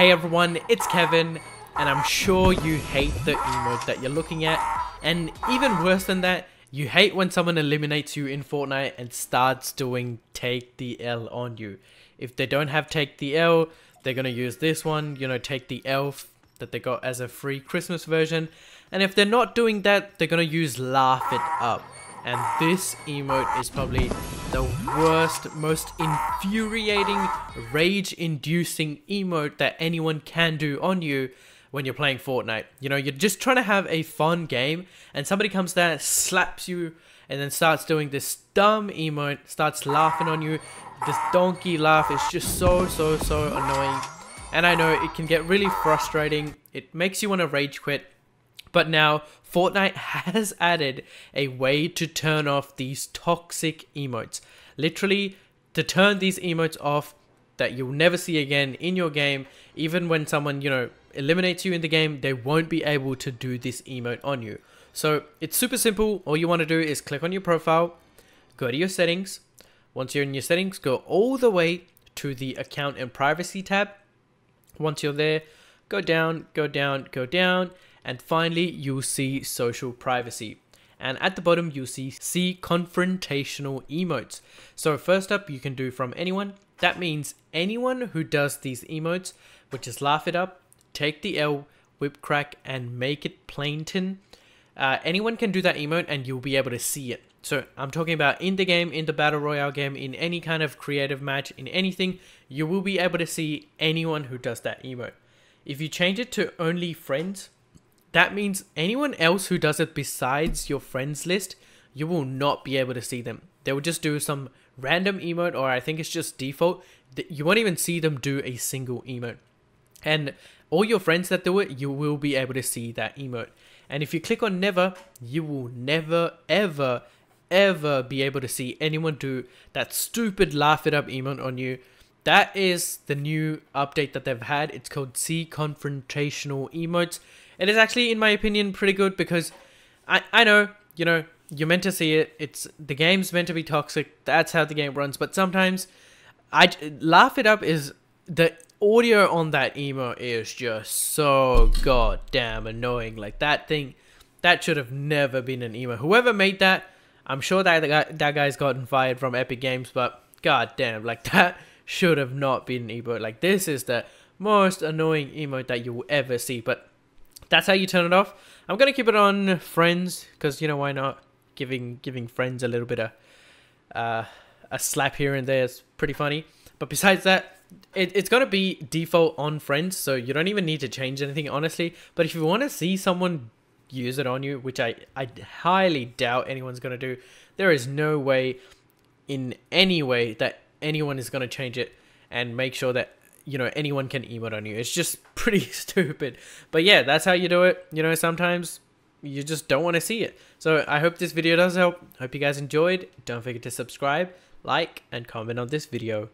Hey everyone, it's Kevin, and I'm sure you hate the emote that you're looking at, and even worse than that, you hate when someone eliminates you in Fortnite and starts doing take the L on you. If they don't have take the L, they're gonna use this one, you know, take the L that they got as a free Christmas version, and if they're not doing that, they're gonna use laugh it up. And this emote is probably the worst, most infuriating, rage-inducing emote that anyone can do on you when you're playing Fortnite. You know, you're just trying to have a fun game, and somebody comes there, slaps you, and then starts doing this dumb emote, starts laughing on you. This donkey laugh is just so, so, so annoying. And I know it can get really frustrating. It makes you want to rage quit. But now, Fortnite has added a way to turn off these toxic emotes. Literally, to turn these emotes off that you'll never see again in your game, even when someone, you know, eliminates you in the game, they won't be able to do this emote on you. So it's super simple. All you want to do is click on your profile, go to your settings. Once you're in your settings, go all the way to the account and privacy tab. Once you're there, go down, go down, go down, and finally, you'll see social privacy. And at the bottom, you'll see see confrontational emotes. So first up, you can do from anyone. That means anyone who does these emotes, which is laugh it up, take the L, whip crack, and make it plantain. Uh, anyone can do that emote and you'll be able to see it. So I'm talking about in the game, in the battle royale game, in any kind of creative match, in anything, you will be able to see anyone who does that emote. If you change it to only friends, that means anyone else who does it besides your friends list, you will not be able to see them. They will just do some random emote, or I think it's just default. You won't even see them do a single emote. And all your friends that do it, you will be able to see that emote. And if you click on never, you will never, ever, ever be able to see anyone do that stupid laugh it up emote on you. That is the new update that they've had. It's called See Confrontational Emotes. It is actually, in my opinion, pretty good because I, I know, you know, you're meant to see it. It's the game's meant to be toxic. That's how the game runs. But sometimes, I laugh it up is the audio on that emo is just so goddamn annoying. Like that thing, that should have never been an emo. Whoever made that, I'm sure that guy, that guy's gotten fired from Epic Games. But goddamn, like that should have not been an emote. Like this is the most annoying emote that you will ever see. But that's how you turn it off. I'm gonna keep it on friends because you know why not? Giving giving friends a little bit of uh, a slap here and there is pretty funny. But besides that, it, it's gonna be default on friends, so you don't even need to change anything honestly. But if you want to see someone use it on you, which I I highly doubt anyone's gonna do, there is no way in any way that anyone is gonna change it and make sure that you know anyone can emote on you. It's just pretty stupid. But yeah that's how you do it. You know sometimes you just don't want to see it. So i hope this video does help. Hope you guys enjoyed. Don't forget to subscribe like and comment on this video